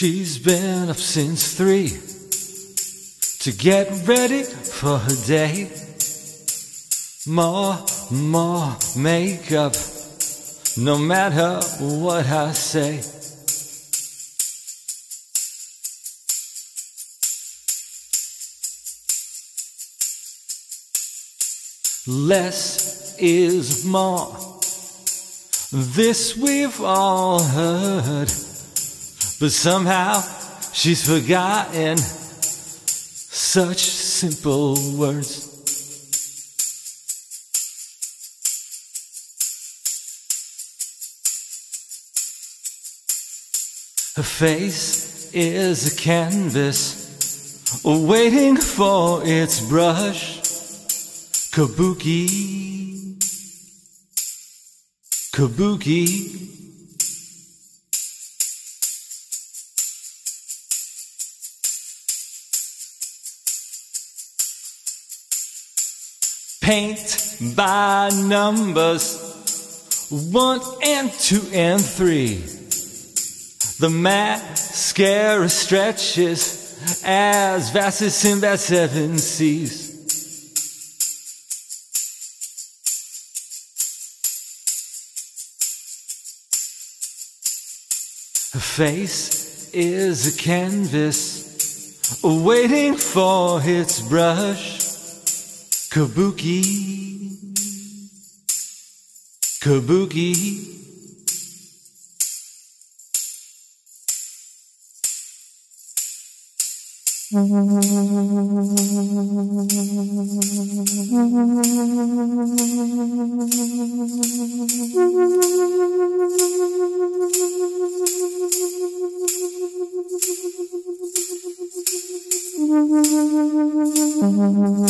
She's been up since three to get ready for her day. More, more makeup, no matter what I say. Less is more. This we've all heard. But somehow she's forgotten such simple words. Her face is a canvas waiting for its brush. Kabuki, Kabuki. Paint by numbers, one and two and three. The mascara stretches as vast as Sinbad seven seas. Her face is a canvas waiting for its brush. Kabuki. Kabuki. Mm-hmm.